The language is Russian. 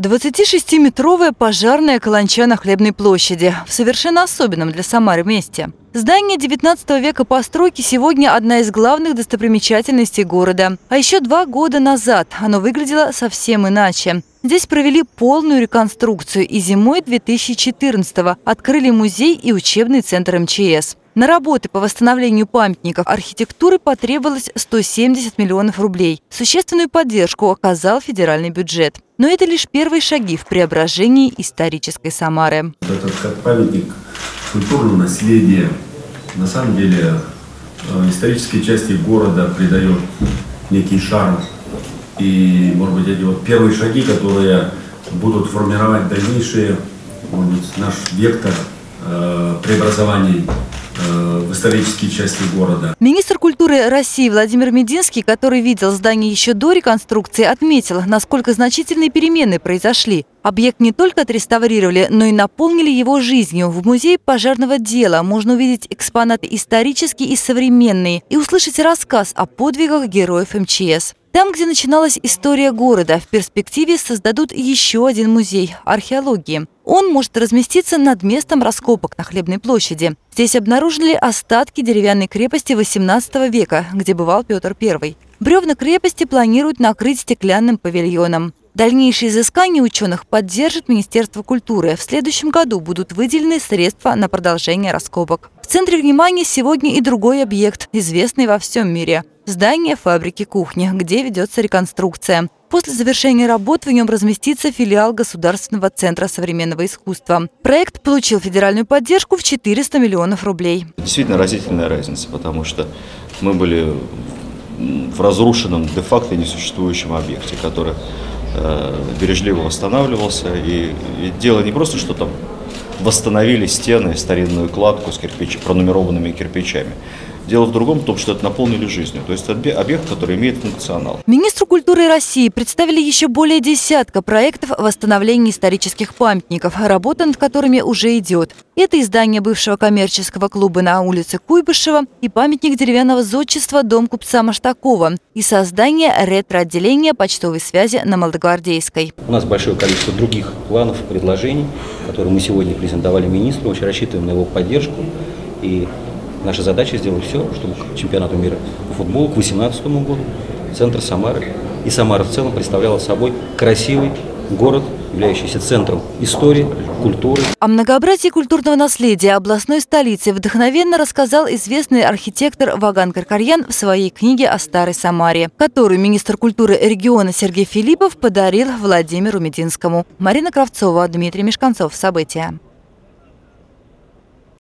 26-метровая пожарная каланча на Хлебной площади в совершенно особенном для Самары месте. Здание 19 века постройки сегодня одна из главных достопримечательностей города. А еще два года назад оно выглядело совсем иначе. Здесь провели полную реконструкцию и зимой 2014-го открыли музей и учебный центр МЧС. На работы по восстановлению памятников архитектуры потребовалось 170 миллионов рублей. Существенную поддержку оказал федеральный бюджет. Но это лишь первые шаги в преображении исторической Самары. Это как памятник культурного наследия. На самом деле э, исторические части города придает некий шарм. И, может быть, эти вот первые шаги, которые будут формировать дальнейшие, может быть, наш вектор э, преобразований в исторические части города. Министр культуры России Владимир Мединский, который видел здание еще до реконструкции, отметил, насколько значительные перемены произошли. Объект не только отреставрировали, но и наполнили его жизнью. В музее пожарного дела можно увидеть экспонаты исторические и современные и услышать рассказ о подвигах героев МЧС. Там, где начиналась история города, в перспективе создадут еще один музей археологии. Он может разместиться над местом раскопок на Хлебной площади. Здесь обнаружили остатки деревянной крепости XVIII века, где бывал Петр I. Бревна крепости планируют накрыть стеклянным павильоном. Дальнейшие изыскания ученых поддержит Министерство культуры. В следующем году будут выделены средства на продолжение раскопок. В центре внимания сегодня и другой объект, известный во всем мире – здание фабрики кухни, где ведется реконструкция. После завершения работ в нем разместится филиал Государственного центра современного искусства. Проект получил федеральную поддержку в 400 миллионов рублей. Действительно разительная разница, потому что мы были в разрушенном де-факто несуществующем объекте, который бережливо восстанавливался. И, и дело не просто, что там восстановили стены, старинную кладку с кирпич, пронумерованными кирпичами. Дело в другом, в том, что это наполнили жизнью. То есть это объект, который имеет функционал. Министру культуры России представили еще более десятка проектов восстановления исторических памятников, работа над которыми уже идет. Это издание бывшего коммерческого клуба на улице Куйбышева и памятник деревянного зодчества «Дом купца Маштакова» и создание ретро-отделения почтовой связи на Молодогвардейской. У нас большое количество других планов, предложений, которые мы сегодня презентовали министру. Очень рассчитываем на его поддержку. И Наша задача сделать все, чтобы к чемпионату мира по футболу к 2018 году центр Самары и Самара в целом представляла собой красивый город, являющийся центром истории, культуры. О многообразии культурного наследия областной столицы вдохновенно рассказал известный архитектор Ваган Каркарьян в своей книге о Старой Самаре, которую министр культуры региона Сергей Филиппов подарил Владимиру Мединскому. Марина Кравцова, Дмитрий Мешканцов. События.